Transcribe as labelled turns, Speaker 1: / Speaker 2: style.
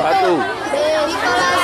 Speaker 1: Satu. Dua.